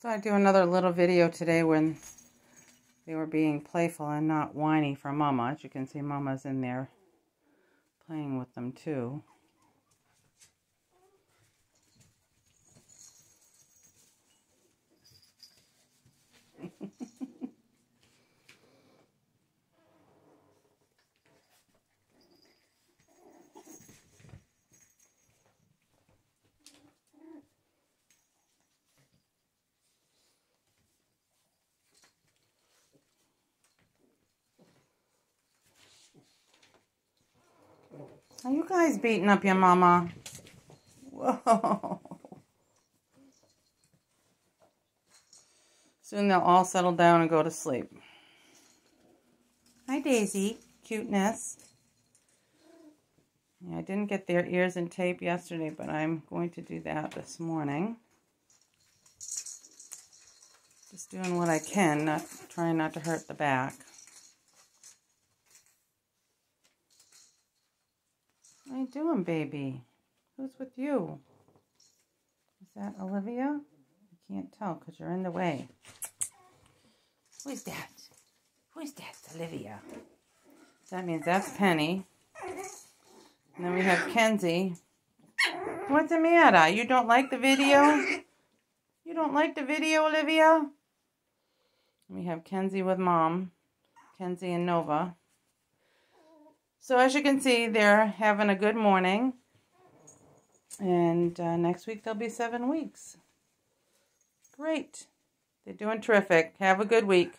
So I do another little video today when they were being playful and not whiny for Mama. As you can see, Mama's in there playing with them too. Are you guys beating up your mama? Whoa. Soon they'll all settle down and go to sleep. Hi, Daisy. Cuteness. Yeah, I didn't get their ears and tape yesterday, but I'm going to do that this morning. Just doing what I can, not trying not to hurt the back. Are you doing, baby? Who's with you? Is that Olivia? I can't tell because you're in the way. Who's that? Who's that, Olivia? That means that's Penny. And then we have Kenzie. What's the matter? You don't like the video? You don't like the video, Olivia? We have Kenzie with Mom. Kenzie and Nova. So as you can see, they're having a good morning. And uh, next week they'll be seven weeks. Great. They're doing terrific. Have a good week.